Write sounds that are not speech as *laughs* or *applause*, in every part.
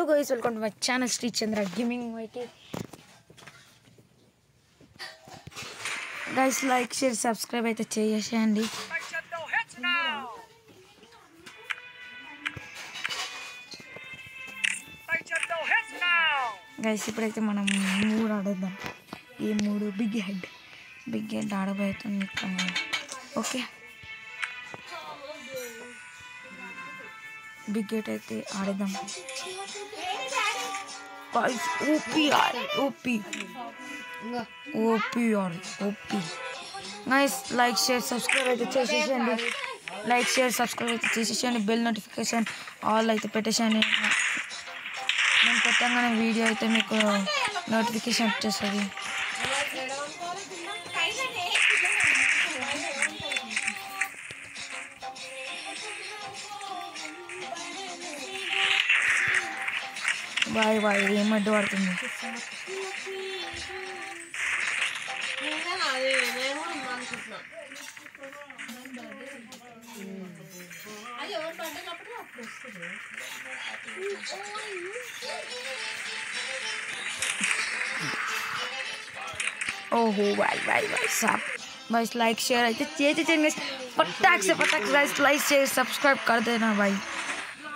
Hello guys welcome to my channel Shri Chandra gaming వైకి. Guys like share subscribe అయితే చేసేయండి. Guys ఇప్పుడైతే మనం మూడు ఆడేద్దాం. ఈ మూడు బిగ్ హెడ్. బిగ్ హెడ్ ఆడబోతుంది ఓకే. బిగ్ హెడ్ అయితే ఆడేద్దాం. guys OP OP OP or OP nice like share subscribe అయితే చేసేసేయండి లైక్ షేర్ సబ్స్క్రైబ్ అయితే చేసేసేయండి బెల్ నోటిఫికేషన్ ఆల్ అయితే పెట్టేసేయండి నేను పెట్టగానే వీడియో అయితే మీకు నోటిఫికేషన్ వచ్చేస్తుంది బాయ్ బాయ్ ఏం అడ్డు పడుతుంది ఓహో బాయ్ బాయ్ బాయ్ సాప్ बस लाइक शेयर అయితే చేసి చేయండి పటాక్ से పటాక్ గైస్ లైక్ షేర్ సబ్స్క్రైబ్ कर देना भाई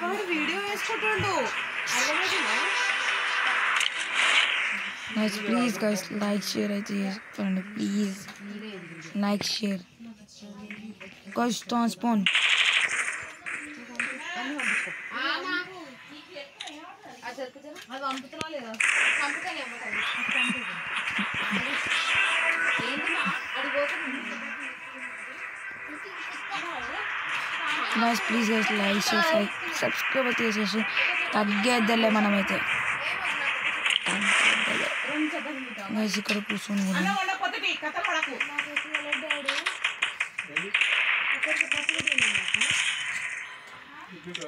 వాడు video వేసుకుంటుండు guys please guys like share అయితే చేసుకోండి ప్లీజ్ లైక్ షేర్ గైస్ ట్రాన్స్పోన్ అది పంపుతున్నా లేదా పంపుతానే guys please guys like share subscribe అయితే చేసేసి తగ్గేద్దలే మనమైతే తగ్గేద్దలే గైస్ ఇక్కడ కూర్చొని కూడా ఉండకపోతే కథ పడకు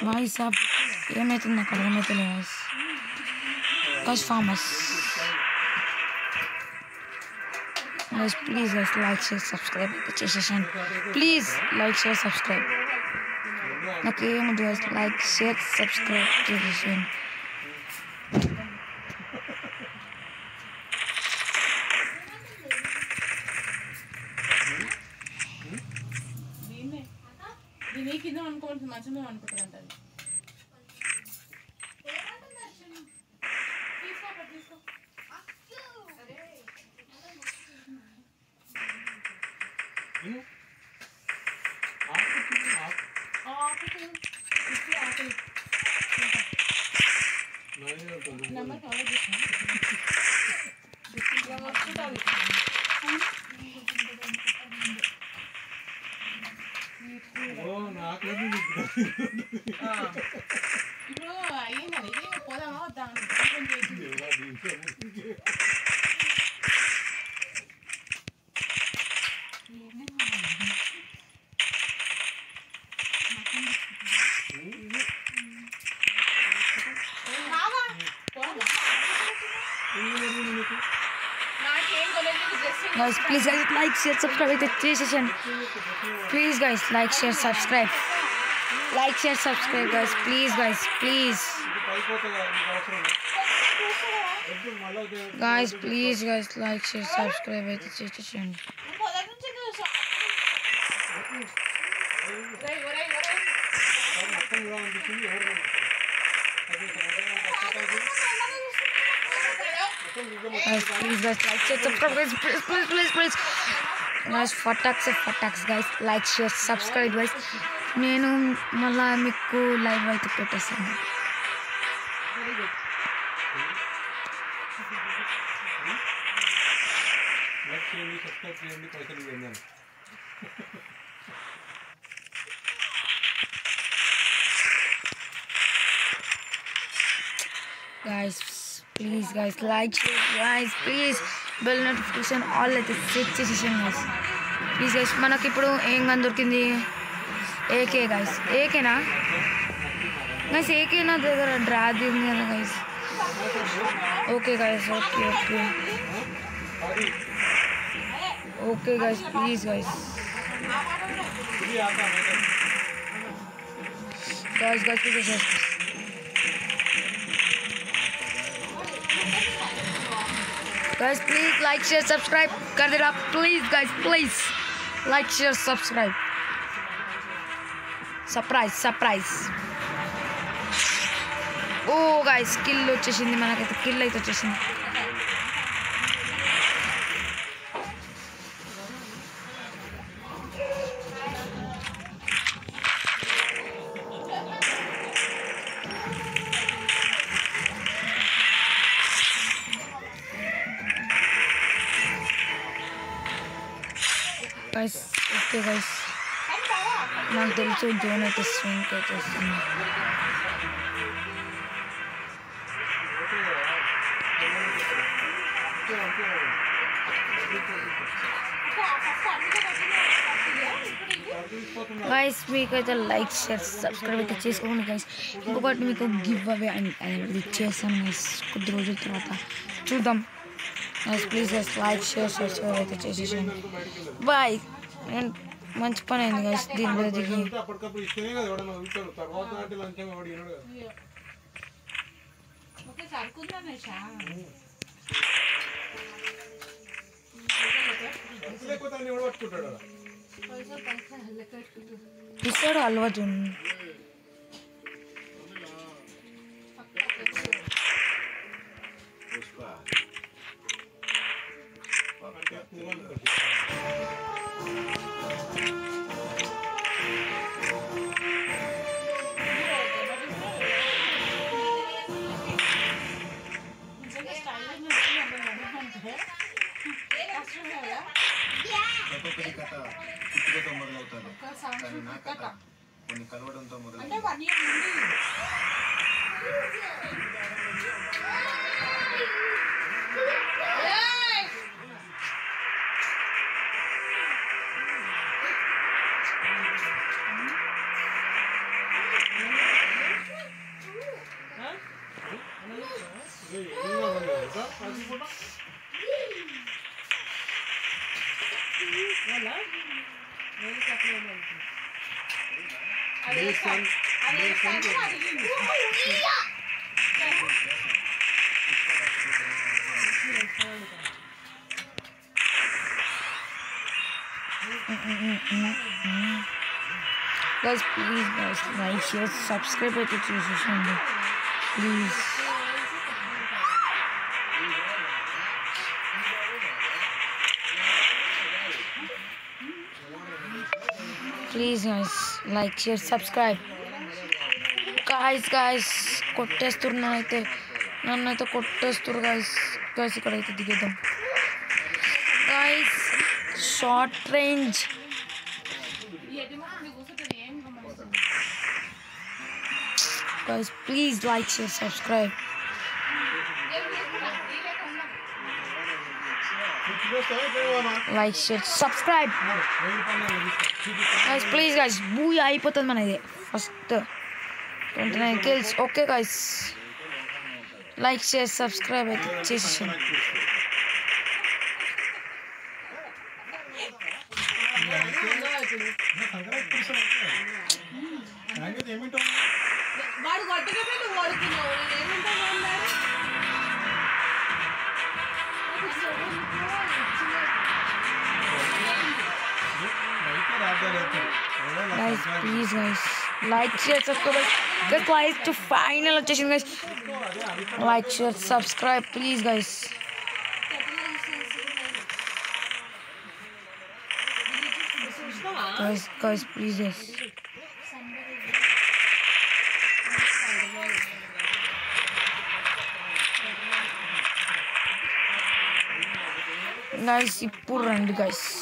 भाई साहब ఏమవుతుంది నాకు అర్థమవుతలే guys guys famous guys please guys like share subscribe అయితే చేసేసాను ప్లీజ్ లైక్ షేర్ సబ్స్క్రైబ్ నాకు ఏముంది గైస్ లైక్ షేర్ సబ్స్క్రైబ్ చేసేసాను దీన్నే దీని ఇప్పుడు అయ్యింది ఇది పోదామా వద్దా అని కొంచెం చేసింది. నాకేం కొలేదు dress guys please guys like share subscribe అయితే చేసేసాను please guys like share subscribe Like share subscribe guys please guys please guys please guys like share subscribe అయితే చేసేసండి మొదటి నుంచి చూసా ఒరేయ్, ఒరేయ్, ఒరేయ్. guys please guys like share subscribe guys please please please please guys ఫటాక్స్ ఫటాక్స్ guys like share subscribe guys నేను మళ్ళా మీకు లైవ్ అయితే పెట్టేస్తాను లైక్ చేయండి సబ్స్క్రైబ్ చేయండి పైసలు ఇవ్వండి అని guys please guys like guys please bell notification all అయితే సెట్ చేసేసాను గైస్ ప్లీజ్ గైస్ మనకి ఇప్పుడు ఏం గన్ దొరికింది एक है गाइस एक है ना? गाइस एक है ना जरा डरा देंगे ना guys okay guys okay okay okay guys please guys guys guys please guys please like share subscribe कर दे रहा please guys please like share subscribe surprise surprise oh guys kill వచ్చేసింది మనకైతే కిల్ అయితే వచ్చేసింది. నాకు తెలుసు జోన్ అయితే స్వింక్ అయితే వస్తుంది గైస్ మీకైతే లైక్ షేర్ సబ్స్క్రైబ్ అయితే చేసుకోండి గైస్ ఇంకొకటి మీకు గివ్ అవే అని అది ఇచ్చేస్తాను గైస్ కొద్ది రోజుల తర్వాత చూద్దాం guys please guys like share subscribe అయితే చేసేసాను బాయ్ నేను మంచి పని అయింది గైస్ దీని మీద దిగి అంటే అప్పటికప్పుడు ఇస్తేనే కదా ఎవడన్నా ఒక్కొక్కరి కథ పుట్టుకతో మొదలవుతారు కానీ నా కథ కొన్ని కలవడంతో మొదలైంది అంటే Wala? May supplementary. Guys, please, guys, like, share, subscribe, and it's Please. please guys like share subscribe guys guys కొట్టేస్తున్నారు అయితే నన్ను అయితే కొట్టేస్తారు గాయస్ గాయస్ ఇక్కడైతే దిగేద్దాం గాయస్ షార్ట్ రేంజ్ ఈ ఎటు ముఖం కూర్చుంటుంది ఏం గమనిస్తుంది guys please like share subscribe like share subscribe guys please guys బూయ్ అయిపోతుంది మనది first twenty nine kills okay guys like share subscribe అయితే చేసేసాను వాడు కొట్టకపోతే నువ్వు కొడుతున్నావు నేను ఏమంటావు అన్నారు guys please guys like share subscribe guys guys to final వచ్చేసింది guys like share subscribe please guys guys guys please guys guys ఇప్పుడు రండి గైస్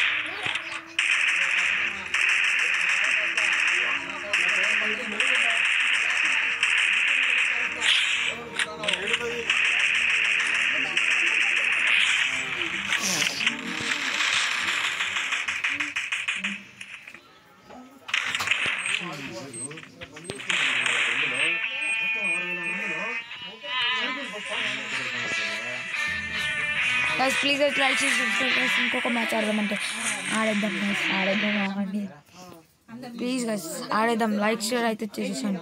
ఇంకొక మ్యాచ్ ఆడదామంటే ఆడేద్దాం గైస్ ఆడేద్దాం ఆడండి ప్లీజ్ గైస్ ఆడేద్దాం లైక్ షేర్ అయితే చేసేసాను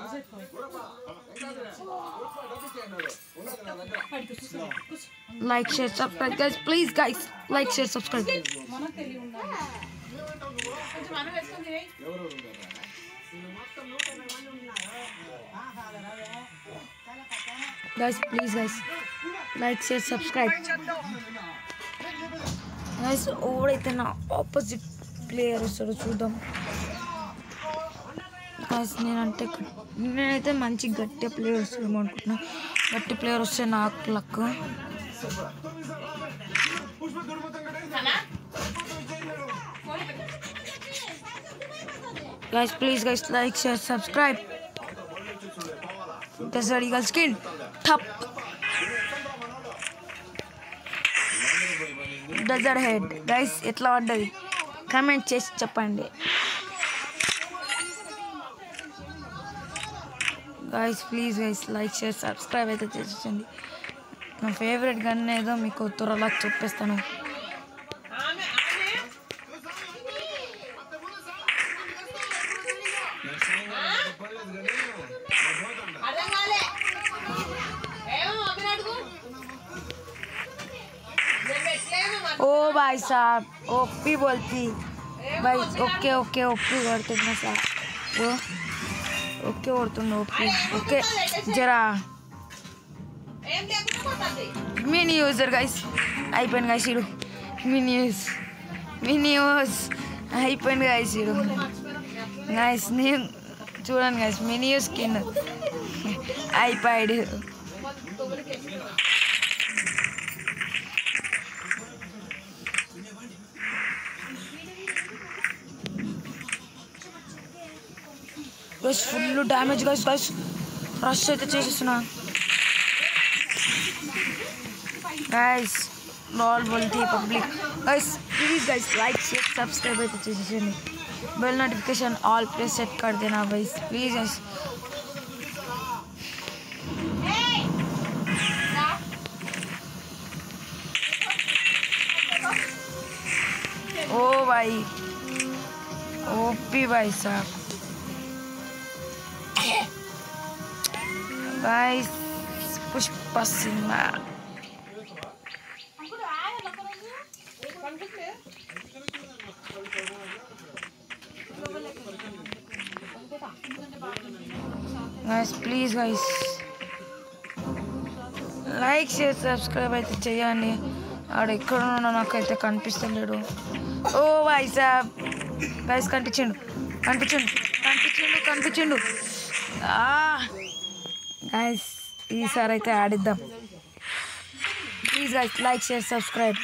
like share subscribe guys please guys like share subscribe మనకు తెలివి ఉండాలి కొంచెం మనం వేసుకొని తినేయి guys please guys like share subscribe guys ఓడైతే నా ఆపోజిట్ ప్లేయర్ వస్తాడో చూద్దాం గైస్ నేనంటే గట్- నేనైతే మంచి గట్టి ప్లేయర్ వస్తాడేమో అనుకుంటున్నా గట్టి ప్లేయర్ వస్తే నాకు luck guys please guys like share subscribe Desert Eagle skin. Top. Dessert head. Guys ఎట్లా పడ్డది కమెంట్ చేసి చెప్పండి. Guys please guys like share subscribe అయితే చేసేయండి. నా ఫేవరెట్ గన్ ఏదో మీకు త్వరలో చెప్పేస్తాను भाई साहब ओपी बोलती भाई ओके ओके ओपी కొడుతున్నా సార్ ఓ ఓకే కొడుతున్నా ఓపీ ఓకే జరా ఏం లేకుండా పోతుంది మినీ యూజర్ గైస్ అయిపోయింది గైస్ ఇడు మినీ యూజ్ మినీ యూజ్ అయిపోయింది గైస్ ఇడు గైస్ నేను చూడండి గైస్ మినీ యూజ్ కింద అయిపోయాడు guys full damage guys guys rush अच्छा गैस लॉल बोलती है public guys please guys like share subscribe अच्छे से बेल नोटिफिकेशन ऑल पे सेट कर देना गैस प्लीज़ गैस ओ भाई ओपी भाई साहब guys Pushpa cinema guys please guys like share subscribe అయితే చేయండి. ఆడ ఎక్కడ ఉన్నా నాకైతే కనిపిస్తలేడు. ఓ వైస్ గైస్ కనిపించిండు. కనిపించిండు కనిపించిండు. ఆ. గైస్ ఈసారి అయితే ఆడిద్దాం. Please guys like share subscribe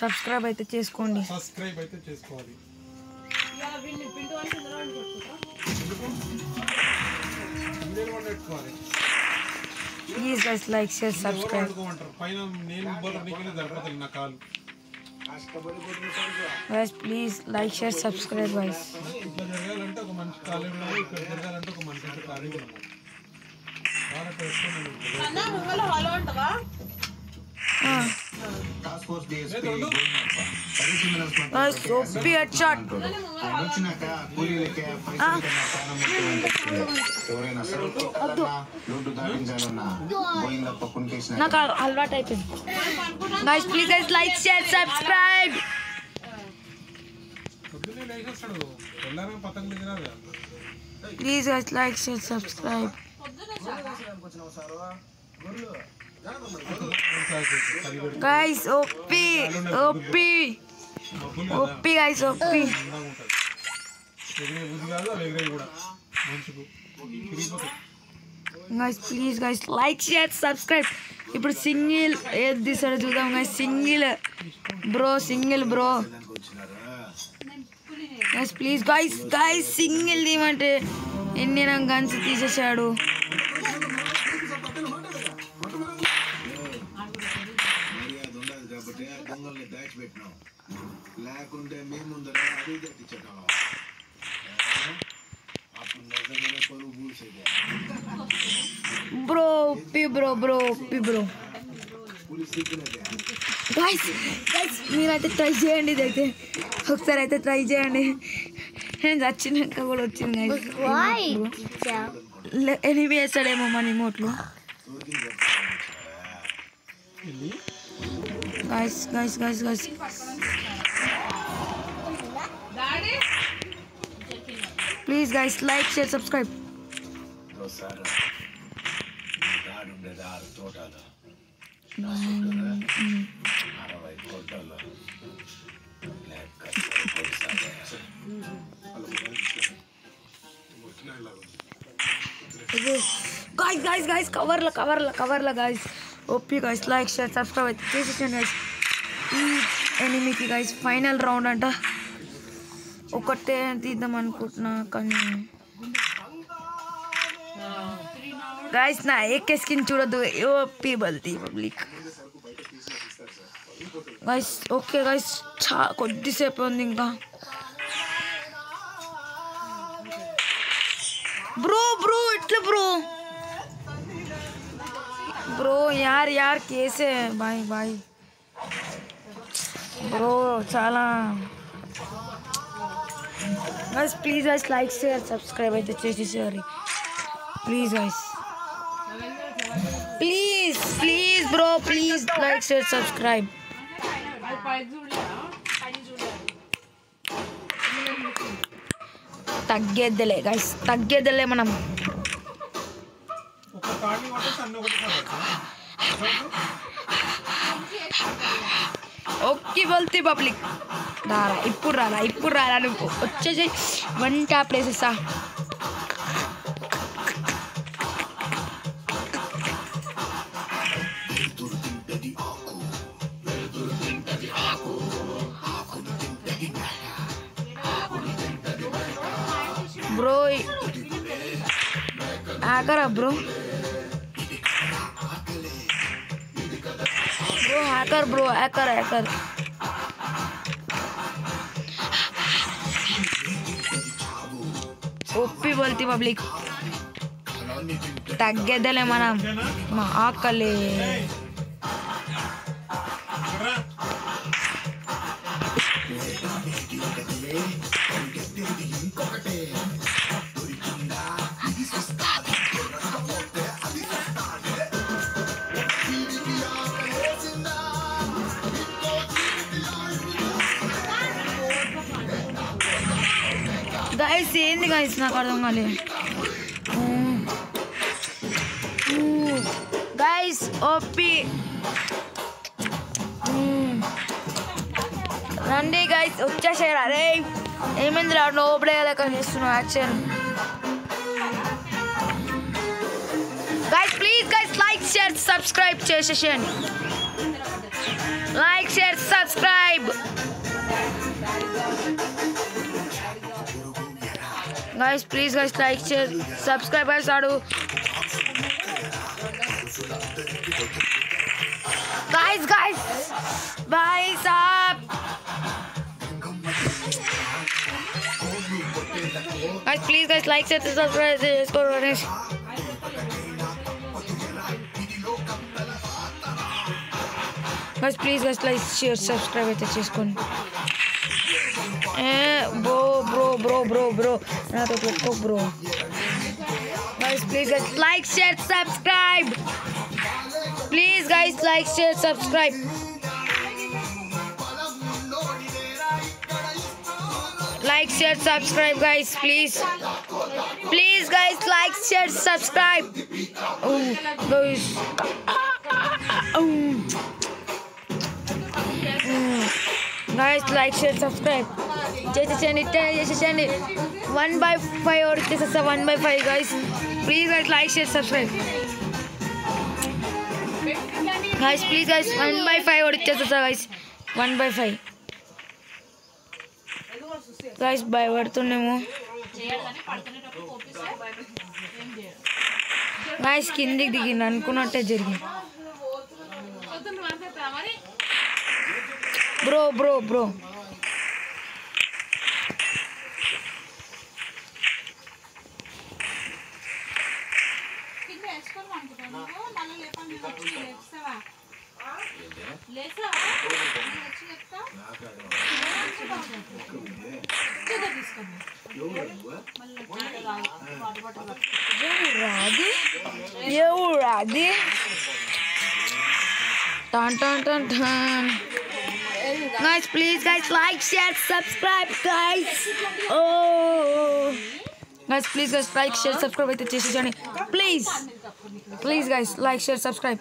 subscribe అయితే చేసుకోండి. సబ్స్క్రైబ్ అయితే చేసుకోవాలి. Please guys like share subscribe guys please like share subscribe guys ఇట్లా జరగాలంటే ఒక మంచి ఖాళీ ఉండాలి ఇక్కడ జరగాలంటే ఒక మంచి అయితే ఖాళీ ఉండాలి బాగా పెట్టుకున్నాను అన్న ముంగల హలో అంటవా టాస్క్ ఫోర్స్ డిఎస్పీ పదిహేను minutes guys OP head shot ఆయన వచ్చినాక కూలీలకే పైసలు కన్నా ప్రాణం ముఖ్యమని చెప్తుంది. ఎవరైనా సరుకు కొట్టాలన్నా రోడ్డు దాటించాలన్నా గోయిందప్ప కునికేసిన నాకు అల- అలవాటు అయిపోయింది guys please guys like share subscribe పొద్దున్నే లేచేస్తాడు వెళ్ళారని పతంగ దిగినారు కదా please guys like share subscribe guys OP OP మబ్బులు కదా ఓపీ గైస్ ఓపీ అందంగా ఉంటుంది ఎగిరే బుద్ధి కాదు అవి ఎగిరే కూడా మంచుకు తిరిగిపోతాయి guys please guys like share subscribe ఇప్పుడు సింగిల్ ఏది తీసాడో చూద్దాం guys single bro single bro guys please guys guys single తీయమంటే ఎన్ని రంగాన్ని తీసేసాడు bro P bro bro P bro. Guys guys మీరైతే ట్రై చేయండి ఇదైతే. ఒకసారి అయితే ట్రై చేయండి. నేను చచ్చినాక కూడా వచ్చింది గైస్ ఎనిమిది వేస్తాడేమో మన రిమోట్లో guys guys guys guys daddy please guys like share subscribe ఒకసారి దాడుండేది ఆరు తోటలు నా చుట్టూరా అరవై తోటలు guys guys guys కవర్ల కవర్ల కవర్ల guys OP guys like share subscribe అయితే చేసేసాను గైస్ ఈ ఎనిమికి గైస్ ఫైనల్ రౌండ్ అంట ఒకటే తీద్దాం అనుకుంటున్నా కానీ గైస్ నా ఏకే స్కిన్ చూడొద్దు OP బల్తీ public guys okay guys చా కొద్దిసేపు ఉంది ఇంకా ब्रो ब्रो यार यार कैसे है भाई भाई ब्रो చాలా guys please guys like share subscribe అయితే చేసేసారి please guys please please bro please like share subscribe అది పై చూడలేదా పైన చూడాలి తగ్గేద్దులే గైస్ తగ్గేద్దులే మనం ఒక తాళి కొట్టేసి అన్ని ఒకటి ఓకే వెళ్తే పబ్లిక్ రారా ఇప్పుడు రారా ఇప్పుడు రారా నువ్వు వచ్చేసి one tap వేసేసా bro ఆకరా bro bro hacker bro hacker hacker ఒప్పి బోల్తి public తగ్గేదలే మనం మా ఆకలి ఏంది గాయస్ నాకు అర్థం కాలే గాయస్ ఓపి రండి గాయస్ వచ్చేసారు అరే ఏమైంది రా నోబడే లెక్క చేస్తున్నావు action guys please guys like share subscribe చేసేసేయండి like share subscribe guys please guys like share subscribe guys adu guys guys bye sab guys please guys like share subscribe చేసుకో Ganesh guys please guys like share subscribe Eh, bro, bro, bro, bro, bro. Na to toko, bro. Guys, please, guys, like, share, subscribe. Please, guys, like, share, subscribe. Like, share, subscribe, guys, please. Please, guys, like, share, subscribe. Oh, guys. *laughs* Oh. guys like share subscribe చేసేసేయండి ఇట్టే చేసేసేయండి one by five వరకు చేసేస్తా one by five guys please guys like share subscribe guys please guys one by five వరకు చేసేస్తా guys one by five guys భయపడుతున్నాము చేయాలి కానీ కిందికి దిగింది అనుకున్నట్టే జరిగింది. బ్రో బ్రో బ్రో ये उड़ा दी टन टन टन टन guys please guys like share subscribe guys oh guys please guys like share subscribe with the chase journey please please guys like share subscribe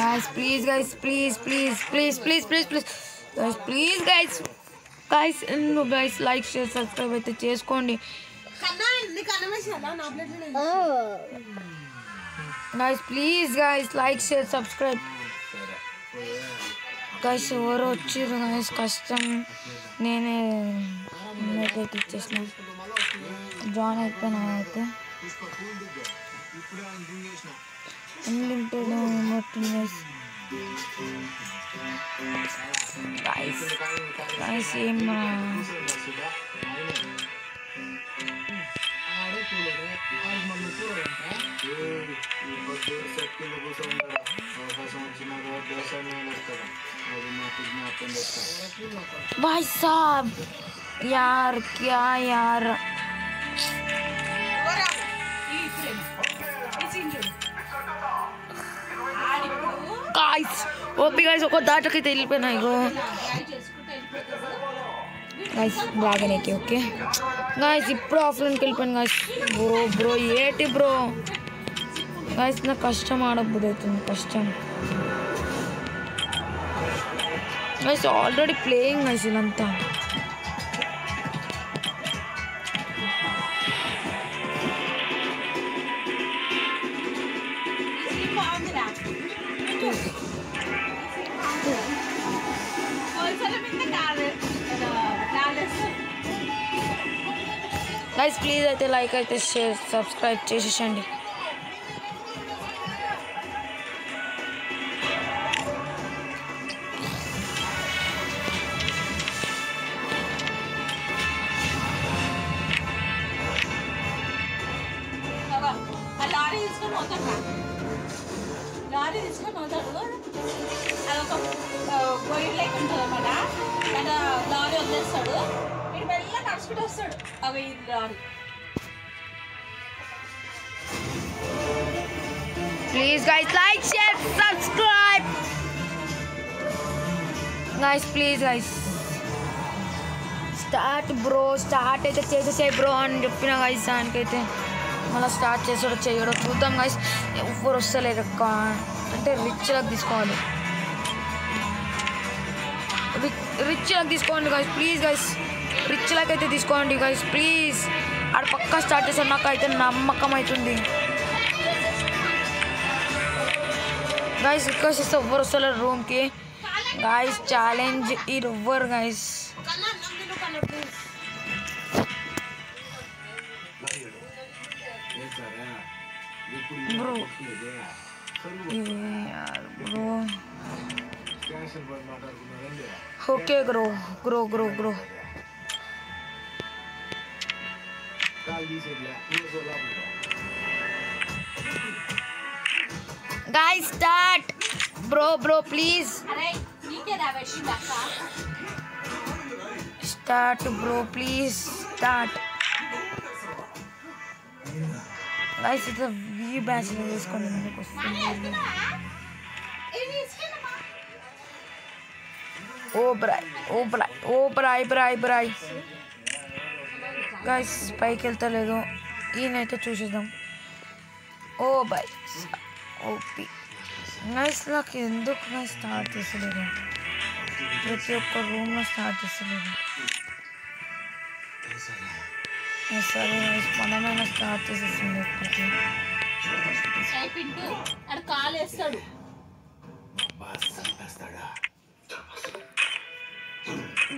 guys please guys please please please please please please guys please guys guys ఎందుకు guys like share subscribe అయితే చేసుకోండి. Guys please guys like share subscribe guys ఎవరు వచ్చారు guys కష్టం. నేనే network ఇచ్చేసిన. Join అయిపోయినా అయితే. అన్లిమిటెడ్ మొత్తం గైస్ guys guys Imran भाई साहब यार क्या यार guys! ఫ్రేమ్ ఈ సీన్ చూడు ఆడిప్పుడు गाइस ఓపి गाइस ఒక దాటకి వెళ్ళిపోయినా ఇగో ట్రై చేసుకుంటూ వెళ్ళిపోతాడు గాయస్ బాగానేకి ఓకే గాయస్ ఇప్పుడు ఆఫ్లైన్కి వెళ్ళిపోయాను గాయస్ బ్రో బ్రో ఏటి బ్రో గాయస్ నాకు కష్టం ఆడబుద్ధి అవుతుంది కష్టం గాయస్ ఆల్రెడీ ప్లేయింగ్ గాయస్ ఇదంతా guys please like share subscribe check అయితే చేసేసాయి బ్రో అని చెప్పిన గైస్ దానికైతే మళ్ళీ స్టార్ట్ చేసాడో చేయడో. చూద్దాం గైస్ ఎవరు వస్తలేరు అంటే రిచ్లకు తీసుకోవాలి. రిచ్లకు తీసుకోండి గైస్ ప్లీజ్ గైస్ రిచ్లకు అయితే తీసుకోండి గైస్ ప్లీజ్ ఆడ పక్కా స్టార్ట్ చేసాడు నాకు అయితే నమ్మకం అవుతుంది గైస్ రిక్వెస్ట్ ఇస్తే ఎవ్వరు వస్తలేరు రూమ్కి గాయస్ ఛాలెంజ్ ఈ ఎవ్వరు guys bro. Yeah, bro. Okay, bro, grow grow grow guys start. Bro bro please. start bro please. Start. start bro please start guys ఇట్లా వీ బ్యాచ్ తీసుకోండి ఎందుకు వస్తుంది ఓ బ్రాయ్ ఓ బ్రాయ్ ఓ బ్రాయ్ బ్రాయ్ బ్రాయ్ గైస్ పైకి వెళ్తలేదు ఈయనైతే చూసేద్దాం ఓ బాయ్ ఓపి గైస్ నాకు ఎందుకు గైస్ స్టార్ట్ చేసలేదు ప్రతి ఒక్క రూమ్లో స్టార్ట్ చేసలేదు సరే స్పందన స్టార్ట్ చేసేసింది. అయిపోయిండు అక్కడ కాలు వేస్తాడు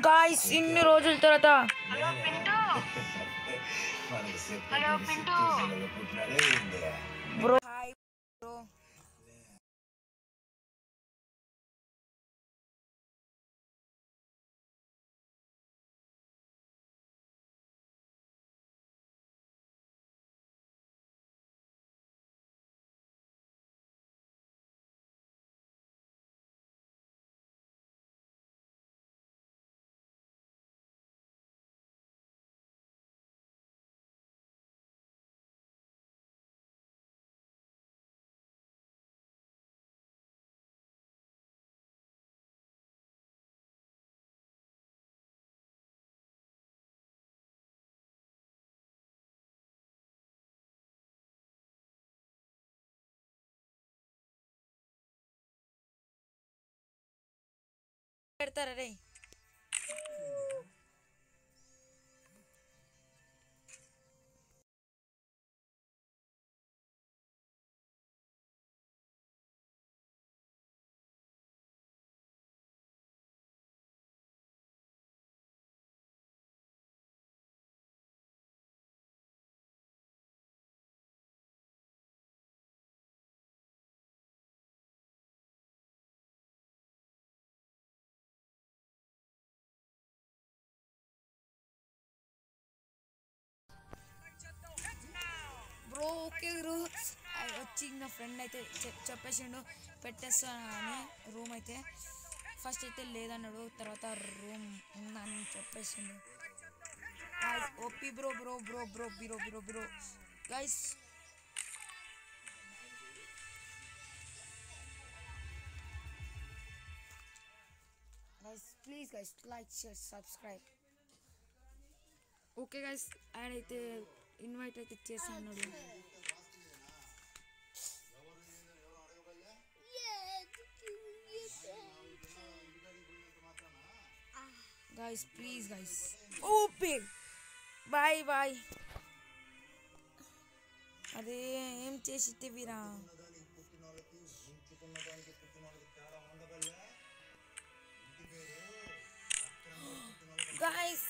గాయస్ ఇన్ని రోజుల తర్వాత హలో పింటూ *laughs* పెడతారా రే? బ్రో ఓకే బ్రో అయ్ వచ్చి నా ఫ్రెండ్ అయితే చె- చెప్పేసిండు పెట్టేస్తాను అని రూమ్ అయితే ఫస్ట్ అయితే లేదన్నాడు తర్వాత రూమ్ ఉందని చెప్పేసిండు OP bro bro bro bro bro bro bro guys guys please guys like share subscribe okay guys ఆయన అయితే ఇన్వైట్ అయితే చేశాను guys please guys OP bye bye అరే ఏం చేసిట్టివిరా గైస్